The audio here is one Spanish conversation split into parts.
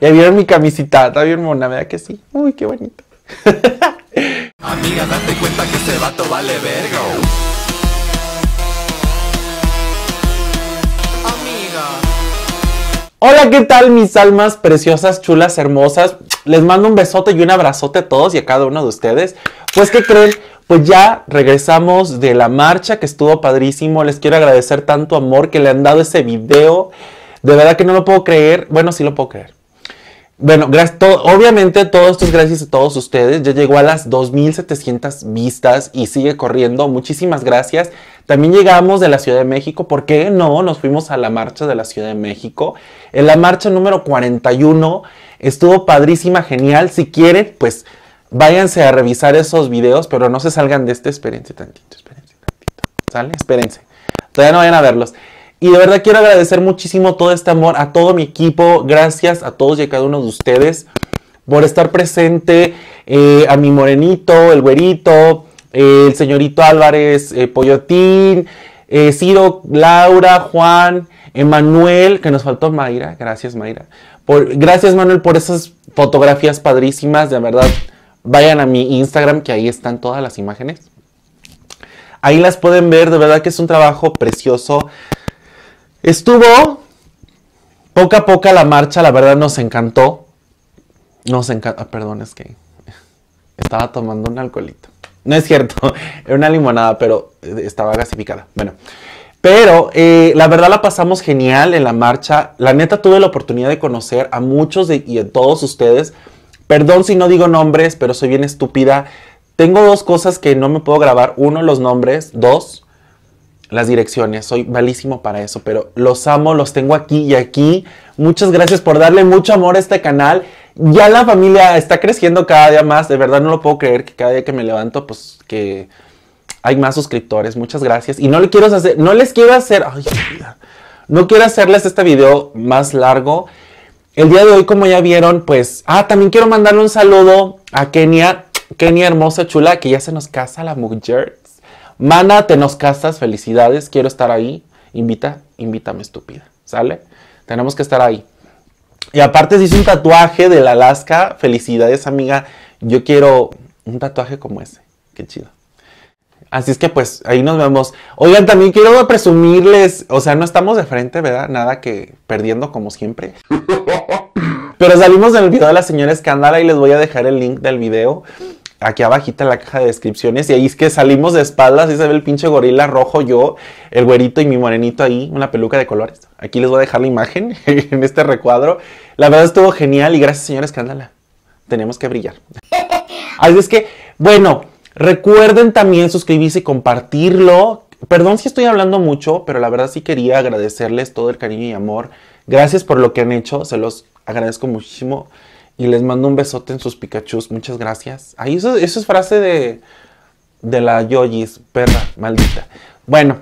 Ya vieron mi camisita, está bien mona, ¿verdad que sí? Uy, qué bonita. Amiga, date cuenta que ese vato vale verga. Amiga. Hola, ¿qué tal mis almas preciosas, chulas, hermosas? Les mando un besote y un abrazote a todos y a cada uno de ustedes. Pues, ¿qué creen? Pues ya regresamos de la marcha que estuvo padrísimo. Les quiero agradecer tanto amor que le han dado ese video. De verdad que no lo puedo creer. Bueno, sí lo puedo creer. Bueno, gracias, obviamente todo esto es gracias a todos ustedes. Ya llegó a las 2.700 vistas y sigue corriendo. Muchísimas gracias. También llegamos de la Ciudad de México. ¿Por qué no? Nos fuimos a la marcha de la Ciudad de México. En la marcha número 41 estuvo padrísima, genial. Si quieren, pues váyanse a revisar esos videos, pero no se salgan de este. Espérense tantito, espérense tantito. ¿Sale? Espérense. Todavía no vayan a verlos. Y de verdad quiero agradecer muchísimo todo este amor a todo mi equipo. Gracias a todos y a cada uno de ustedes por estar presente. eh, a mi morenito, el güerito, eh, el señorito Álvarez, eh, Pollotín, eh, Ciro, Laura, Juan, Emanuel, que nos faltó Mayra. Gracias, Mayra. Por, gracias, Manuel, por esas fotografías padrísimas. De verdad, vayan a mi Instagram, que ahí están todas las imágenes. Ahí las pueden ver, de verdad que es un trabajo precioso. Estuvo poco a poco la marcha, la verdad nos encantó. Nos encanta, perdón, es que estaba tomando un alcoholito. No es cierto, era una limonada, pero eh, estaba gasificada. Bueno, pero eh, la verdad la pasamos genial en la marcha. La neta tuve la oportunidad de conocer a muchos de, y a todos ustedes. Perdón si no digo nombres, pero soy bien estúpida. Tengo dos cosas que no me puedo grabar. Uno, los nombres. Dos, las direcciones. Soy malísimo para eso, pero los amo, los tengo aquí y aquí. Muchas gracias por darle mucho amor a este canal. Ya la familia está creciendo cada día más. De verdad no lo puedo creer que cada día que me levanto, pues que hay más suscriptores. Muchas gracias. Y no le quiero hacer, no les quiero hacer, ay, no quiero hacerles este video más largo. El día de hoy, como ya vieron, pues, ah, también quiero mandarle un saludo a Kenia, Kenia hermosa, chula, que ya se nos casa la mujer. Mana, te nos casas, felicidades, quiero estar ahí. Invita, invítame, estúpida, ¿sale? Tenemos que estar ahí. Y aparte se hizo un tatuaje del Alaska, felicidades, amiga. Yo quiero un tatuaje como ese, qué chido. Así es que pues ahí nos vemos. Oigan, también quiero presumirles, o sea, no estamos de frente, ¿verdad? Nada que perdiendo como siempre. Pero salimos en el video de la señora Escándala y les voy a dejar el link del video aquí abajita en la caja de descripciones. Y ahí es que salimos de espaldas y se ve el pinche gorila rojo, yo, el güerito y mi morenito ahí, una peluca de colores. Aquí les voy a dejar la imagen en este recuadro. La verdad estuvo genial y gracias señora Escándala. Tenemos que brillar. Así es que, bueno, recuerden también suscribirse y compartirlo. Perdón si estoy hablando mucho, pero la verdad sí quería agradecerles todo el cariño y amor. Gracias por lo que han hecho, se los agradezco muchísimo. Y les mando un besote en sus Pikachus, muchas gracias. Ahí eso, eso es frase de, de la Yoyis, perra, maldita. Bueno,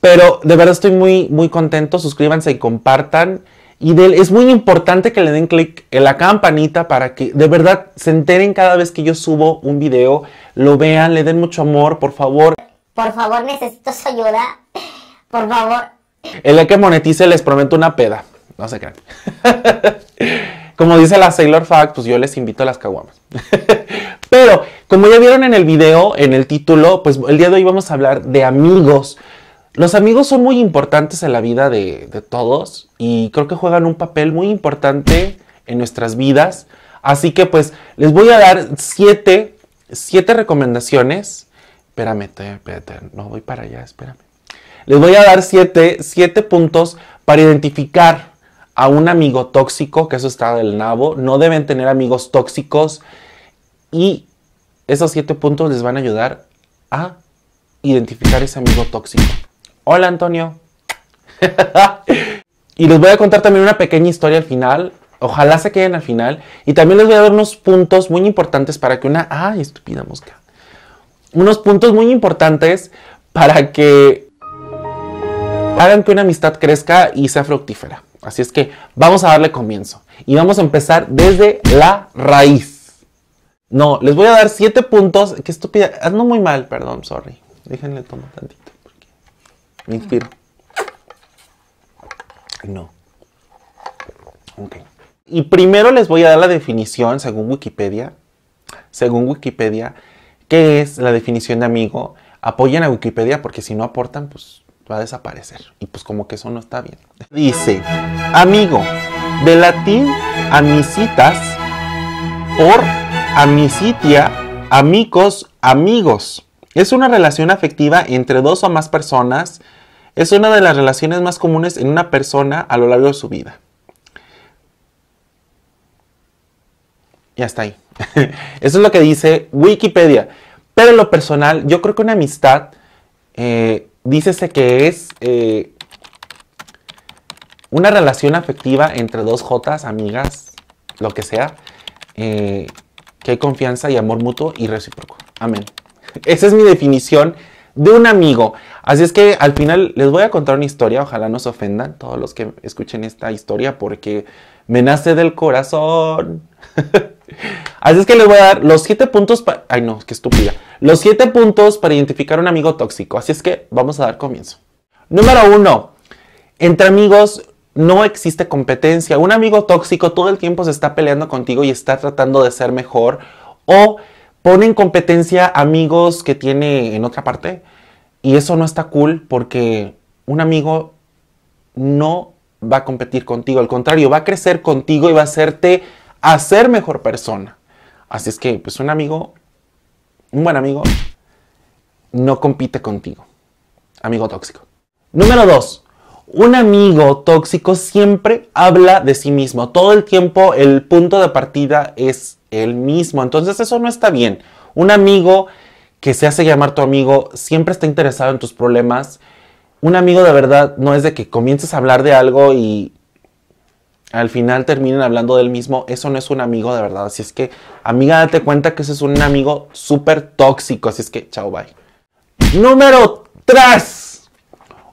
pero de verdad estoy muy, muy contento. Suscríbanse y compartan. Y de- es muy importante que le den clic en la campanita para que de verdad se enteren cada vez que yo subo un video, lo vean, le den mucho amor, por favor. Por favor, necesito su ayuda. Por favor. El día que monetice les prometo una peda. No se crean. como dice la Sailor Fact, pues yo les invito a las caguamas. Pero, como ya vieron en el video, en el título, pues el día de hoy vamos a hablar de amigos. Los amigos son muy importantes en la vida de, todos y creo que juegan un papel muy importante en nuestras vidas. Así que pues les voy a dar siete, siete recomendaciones. Espérame, te- espérate, no voy para allá, espérame. Les voy a dar siete, siete puntos para identificar a un amigo tóxico, que eso está del nabo. No deben tener amigos tóxicos. Y esos siete puntos les van a ayudar a identificar ese amigo tóxico. Hola, Antonio. y les voy a contar también una pequeña historia al final. Ojalá se queden al final. Y también les voy a dar unos puntos muy importantes para que una... ¡Ay, estúpida mosca! Unos puntos muy importantes para que hagan que una amistad crezca y sea fructífera. Así es que vamos a darle comienzo. Y vamos a empezar desde la raíz. No, les voy a dar siete puntos. Qué estúpida. Ando muy mal, perdón, sorry. Déjenle tomar tantito. Me inspiro. No. Ok. Y primero les voy a dar la definición, según Wikipedia, según Wikipedia, ¿qué es la definición de amigo? Apoyen a Wikipedia porque si no aportan, pues va a desaparecer. Y pues como que eso no está bien. Dice, amigo, de latín amicitas, por amicitia, amigos, amigos. Es una relación afectiva entre dos o más personas. Es una de las relaciones más comunes en una persona a lo largo de su vida. Ya está ahí. Eso es lo que dice Wikipedia. Pero en lo personal, yo creo que una amistad, eh, dícese que es eh, una relación afectiva entre dos jotas, amigas, lo que sea, eh, que hay confianza y amor mutuo y recíproco. Amén. Esa es mi definición de un amigo. Así es que al final les voy a contar una historia, ojalá no se ofendan todos los que escuchen esta historia porque me nace del corazón. Así es que les voy a dar los siete puntos para... Ay no, qué estúpida. Los siete puntos para identificar un amigo tóxico. Así es que vamos a dar comienzo. Número uno. Entre amigos no existe competencia. Un amigo tóxico todo el tiempo se está peleando contigo y está tratando de ser mejor. O pone en competencia amigos que tiene en otra parte. Y eso no está cool porque un amigo no va a competir contigo. Al contrario, va a crecer contigo y va a hacerte a ser mejor persona. Así es que, pues un amigo, un buen amigo, no compite contigo. Amigo tóxico. Número dos, un amigo tóxico siempre habla de sí mismo. Todo el tiempo el punto de partida es el mismo. Entonces eso no está bien. Un amigo que se hace llamar tu amigo siempre está interesado en tus problemas. Un amigo de verdad no es de que comiences a hablar de algo y al final terminen hablando del mismo, eso no es un amigo de verdad. Así es que, amiga, date cuenta que ese es un amigo súper tóxico. Así es que, chao, bye. Número 3.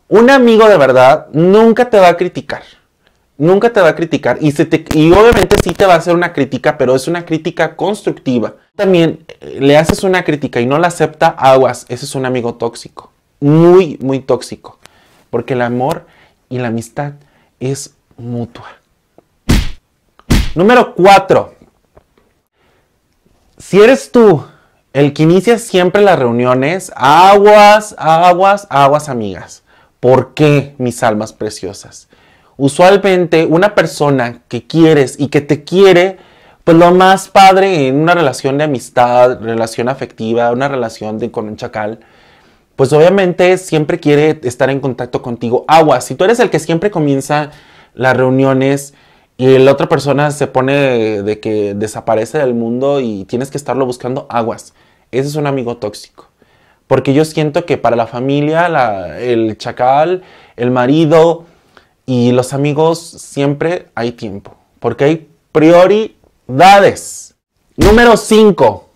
Un amigo de verdad nunca te va a criticar. Nunca te va a criticar. Y, y obviamente sí te va a hacer una crítica, pero es una crítica constructiva. También eh, le haces una crítica y no la acepta, aguas. Ese es un amigo tóxico. Muy, muy tóxico. Porque el amor y la amistad es mutua. Número 4. Si eres tú el que inicia siempre las reuniones, aguas, aguas, aguas amigas. ¿Por qué, mis almas preciosas? Usualmente una persona que quieres y que te quiere, pues lo más padre en una relación de amistad, relación afectiva, una relación con un chacal, pues obviamente siempre quiere estar en contacto contigo. Aguas, si tú eres el que siempre comienza las reuniones, y la otra persona se pone de que desaparece del mundo y tienes que estarlo buscando aguas. Ese es un amigo tóxico. Porque yo siento que para la familia, el chacal, el marido y los amigos siempre hay tiempo. Porque hay prioridades. Número 5.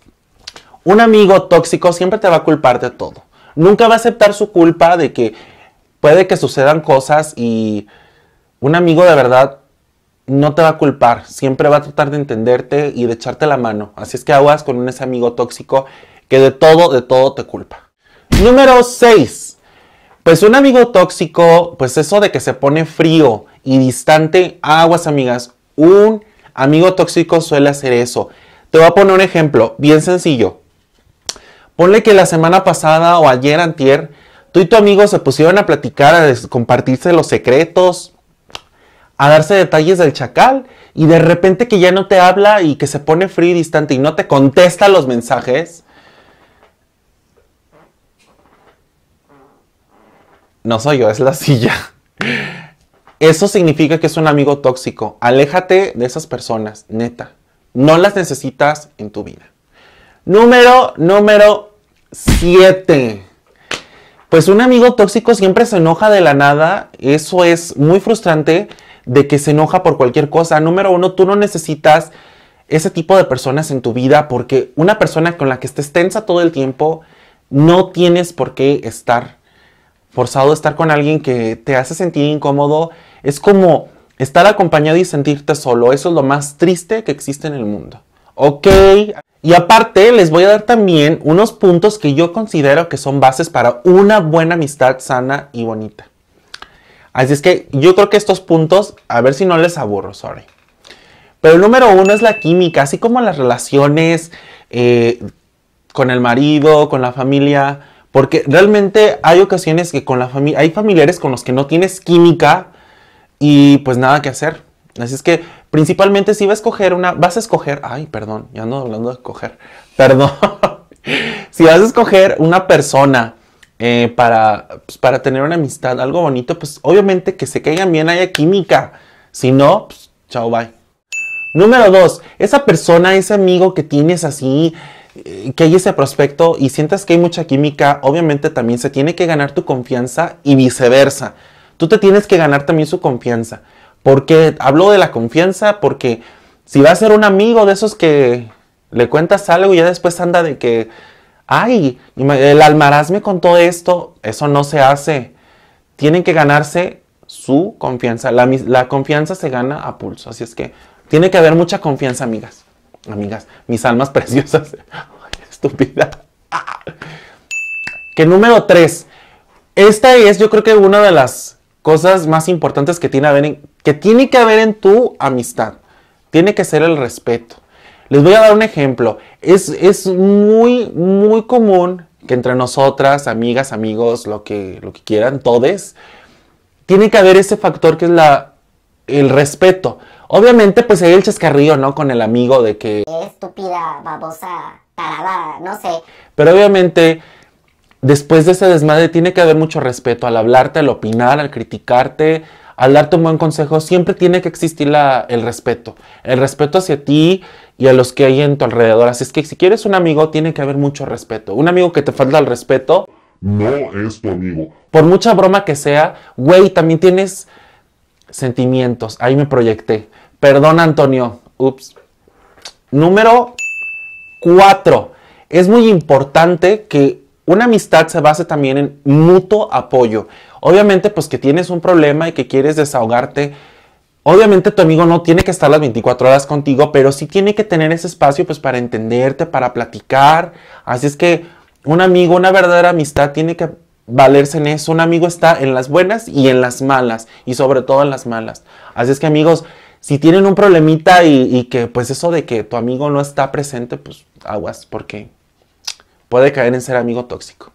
Un amigo tóxico siempre te va a culpar de todo. Nunca va a aceptar su culpa de que puede que sucedan cosas y un amigo de verdad no te va a culpar, siempre va a tratar de entenderte y de echarte la mano. Así es que aguas con ese amigo tóxico que de todo, de todo te culpa. Número 6. Pues un amigo tóxico, pues eso de que se pone frío y distante, aguas amigas, un amigo tóxico suele hacer eso. Te voy a poner un ejemplo bien sencillo. Ponle que la semana pasada o ayer antier, tú y tu amigo se pusieron a platicar, a compartirse los secretos, a darse detalles del chacal y de repente que ya no te habla y que se pone frío y distante y no te contesta los mensajes. No soy yo, es la silla. Eso significa que es un amigo tóxico. Aléjate de esas personas, neta. No las necesitas en tu vida. Número, número 7. Pues un amigo tóxico siempre se enoja de la nada. Eso es muy frustrante de que se enoja por cualquier cosa. Número uno, tú no necesitas ese tipo de personas en tu vida porque una persona con la que estés tensa todo el tiempo, no tienes por qué estar forzado a estar con alguien que te hace sentir incómodo. Es como estar acompañado y sentirte solo. Eso es lo más triste que existe en el mundo. Ok. Y aparte, les voy a dar también unos puntos que yo considero que son bases para una buena amistad sana y bonita. Así es que yo creo que estos puntos, a ver si no les aburro, sorry. Pero el número uno es la química, así como las relaciones eh, con el marido, con la familia. Porque realmente hay ocasiones que con la familia, hay familiares con los que no tienes química y pues nada que hacer. Así es que principalmente si vas a escoger una, vas a escoger, ay, perdón, ya ando hablando de escoger, perdón. si vas a escoger una persona eh, para, pues, para tener una amistad, algo bonito, pues obviamente que se caigan bien, haya química. Si no, pues chao, bye. Número dos, esa persona, ese amigo que tienes así, eh, que hay ese prospecto y sientas que hay mucha química, obviamente también se tiene que ganar tu confianza y viceversa. Tú te tienes que ganar también su confianza. Porque hablo de la confianza, porque si va a ser un amigo de esos que le cuentas algo y ya después anda de que, ay, el almarazme con todo esto, eso no se hace. Tienen que ganarse su confianza. La, la confianza se gana a pulso. Así es que tiene que haber mucha confianza, amigas. Amigas, mis almas preciosas. estúpida. Que número tres. Esta es, yo creo que una de las cosas más importantes que tiene, haber que tiene que haber en tu amistad. Tiene que ser el respeto. Les voy a dar un ejemplo. Es, es muy, muy común que entre nosotras, amigas, amigos, lo que, lo que quieran, todes, tiene que haber ese factor que es la, el respeto. Obviamente, pues hay el chascarrillo, ¿no? Con el amigo de que... Estúpida, babosa, tarada, no sé. Pero obviamente después de ese desmadre tiene que haber mucho respeto al hablarte, al opinar, al criticarte, al darte un buen consejo. Siempre tiene que existir la, el respeto. El respeto hacia ti y a los que hay en tu alrededor. Así es que si quieres un amigo, tiene que haber mucho respeto. Un amigo que te falta el respeto. No es tu amigo. Por mucha broma que sea, güey, también tienes sentimientos. Ahí me proyecté. Perdón, Antonio. Ups. Número 4. Es muy importante que una amistad se basa también en mutuo apoyo. Obviamente, pues que tienes un problema y que quieres desahogarte. Obviamente tu amigo no tiene que estar las 24 horas contigo, pero sí tiene que tener ese espacio pues para entenderte, para platicar. Así es que un amigo, una verdadera amistad tiene que valerse en eso. Un amigo está en las buenas y en las malas, y sobre todo en las malas. Así es que amigos, si tienen un problemita y, y que pues eso de que tu amigo no está presente, pues aguas, porque puede caer en ser amigo tóxico.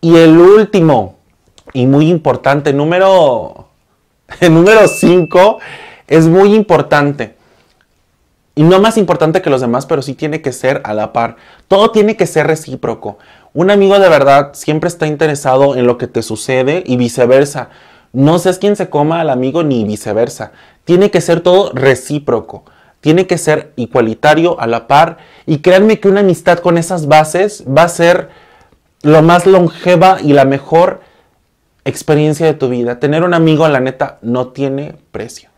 Y el último, y muy importante, número, número 5, es muy importante. Y no más importante que los demás, pero sí tiene que ser a la par. Todo tiene que ser recíproco. Un amigo de verdad siempre está interesado en lo que te sucede y viceversa. No seas quien se coma al amigo ni viceversa. Tiene que ser todo recíproco tiene que ser igualitario, a la par. Y créanme que una amistad con esas bases va a ser lo más longeva y la mejor experiencia de tu vida. Tener un amigo, la neta, no tiene precio.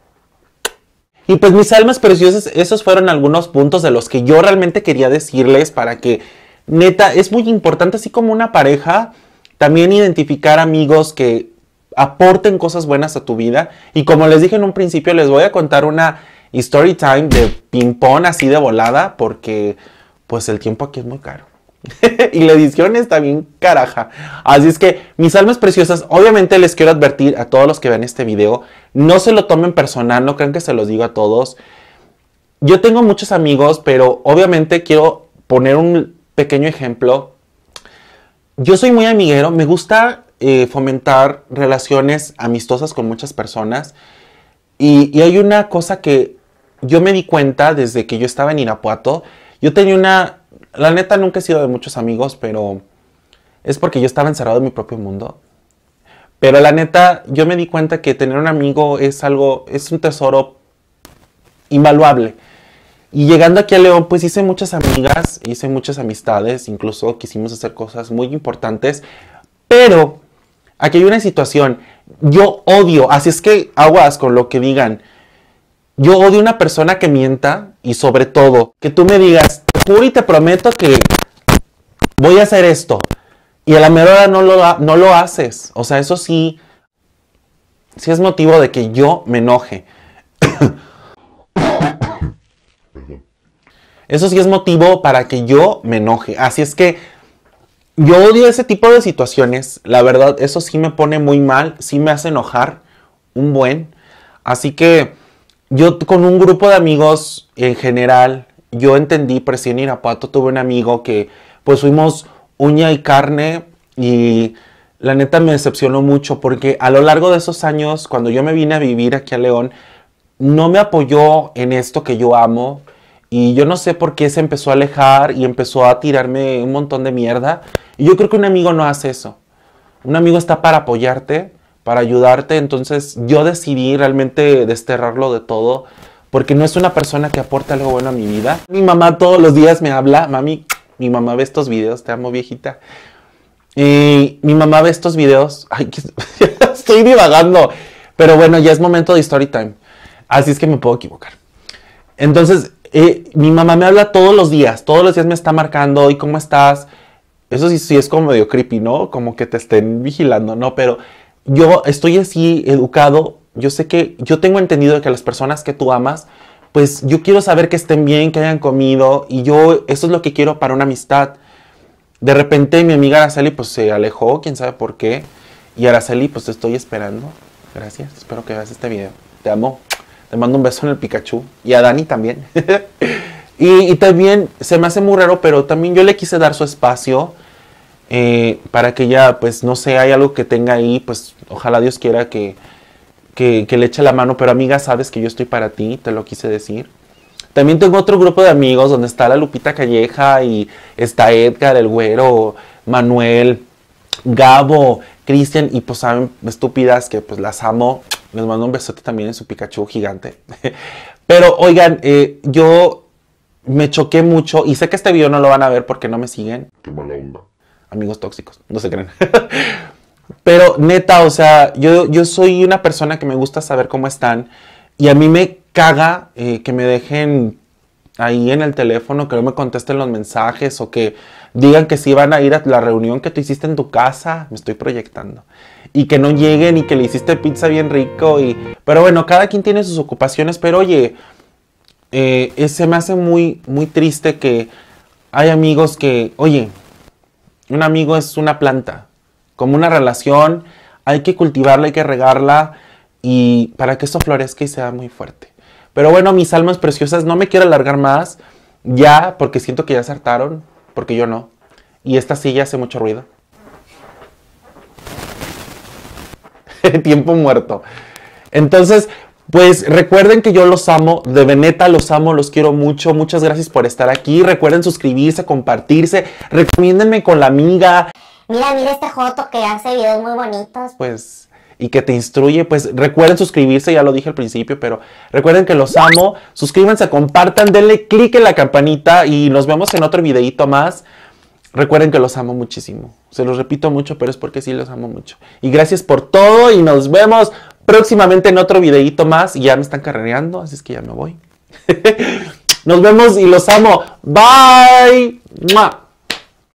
Y pues mis almas preciosas, esos fueron algunos puntos de los que yo realmente quería decirles para que, neta, es muy importante, así como una pareja, también identificar amigos que aporten cosas buenas a tu vida. Y como les dije en un principio, les voy a contar una story time de ping-pong así de volada porque pues el tiempo aquí es muy caro. y la edición está bien caraja. Así es que, mis almas preciosas, obviamente les quiero advertir a todos los que ven este video, no se lo tomen personal, no crean que se los digo a todos. Yo tengo muchos amigos, pero obviamente quiero poner un pequeño ejemplo. Yo soy muy amiguero, me gusta eh, fomentar relaciones amistosas con muchas personas. y hay una cosa que yo me di cuenta desde que yo estaba en Irapuato, yo tenía una, la neta nunca he sido de muchos amigos, pero es porque yo estaba encerrado en mi propio mundo. Pero la neta, yo me di cuenta que tener un amigo es algo, es un tesoro invaluable. Y llegando aquí a León, pues hice muchas amigas, hice muchas amistades, incluso quisimos hacer cosas muy importantes. Pero aquí hay una situación, yo odio, así es que aguas con lo que digan. Yo odio una persona que mienta y sobre todo que tú me digas, y te prometo que voy a hacer esto y a la mera hora no lo, no lo haces. O sea, eso sí, sí es motivo de que yo me enoje. Eso sí es motivo para que yo me enoje. Así es que yo odio ese tipo de situaciones. La verdad, eso sí me pone muy mal, sí me hace enojar un buen. Así que yo con un grupo de amigos en general, yo entendí, por en Irapuato tuve un amigo que pues fuimos uña y carne y la neta me decepcionó mucho porque a lo largo de esos años, cuando yo me vine a vivir aquí a León, no me apoyó en esto que yo amo y yo no sé por qué se empezó a alejar y empezó a tirarme un montón de mierda. Y yo creo que un amigo no hace eso. Un amigo está para apoyarte, para ayudarte. Entonces yo decidí realmente desterrarlo de todo porque no es una persona que aporte algo bueno a mi vida. Mi mamá todos los días me habla, mami, mi mamá ve estos videos, te amo viejita. Y mi mamá ve estos videos. Ay, estoy divagando. Pero bueno, ya es momento de story time. Así es que me puedo equivocar. Entonces, eh, mi mamá me habla todos los días. Todos los días me está marcando. ¿Y cómo estás? Eso sí, sí es como medio creepy, ¿no? Como que te estén vigilando, ¿no? Pero yo estoy así educado. Yo sé que yo tengo entendido que las personas que tú amas, pues yo quiero saber que estén bien, que hayan comido. Y yo, eso es lo que quiero para una amistad. De repente mi amiga Araceli pues se alejó, quién sabe por qué. Y Araceli pues te estoy esperando. Gracias, espero que veas este video. Te amo. Te mando un beso en el Pikachu. Y a Dani también. y, y también se me hace muy raro, pero también yo le quise dar su espacio. eh, para que ella, pues no sé, hay algo que tenga ahí, pues ojalá Dios quiera que, que, que le eche la mano. Pero amiga, sabes que yo estoy para ti, te lo quise decir. También tengo otro grupo de amigos donde está la Lupita Calleja y está Edgar, el güero, Manuel, Gabo, Cristian y pues saben, estúpidas que pues las amo. Les mando un besote también en su Pikachu gigante. Pero oigan, eh, yo me choqué mucho y sé que este video no lo van a ver porque no me siguen. Qué mala onda. Amigos tóxicos, no se creen. Pero neta, o sea, yo, yo soy una persona que me gusta saber cómo están y a mí me caga eh, que me dejen ahí en el teléfono, que no me contesten los mensajes o que digan que sí van a ir a la reunión que tú hiciste en tu casa, me estoy proyectando. Y que no lleguen y que le hiciste pizza bien rico y... Pero bueno, cada quien tiene sus ocupaciones, pero oye, eh, se me hace muy, muy triste que hay amigos que, oye, un amigo es una planta, como una relación, hay que cultivarla, hay que regarla y para que esto florezca y sea muy fuerte. Pero bueno, mis almas preciosas, no me quiero alargar más, ya, porque siento que ya se hartaron, porque yo no. Y esta silla hace mucho ruido. Tiempo muerto. Entonces, pues recuerden que yo los amo, de Veneta los amo, los quiero mucho. Muchas gracias por estar aquí. Recuerden suscribirse, compartirse, recomiéndenme con la amiga, Mira, mira este Joto que hace videos muy bonitos. pues, y que te instruye, pues recuerden suscribirse, ya lo dije al principio, pero recuerden que los amo. Suscríbanse, compartan, denle click en la campanita y nos vemos en otro videito más. Recuerden que los amo muchísimo. Se los repito mucho, pero es porque sí los amo mucho. Y gracias por todo y nos vemos próximamente en otro videito más. Ya me están carrereando, así es que ya me voy. nos vemos y los amo. Bye.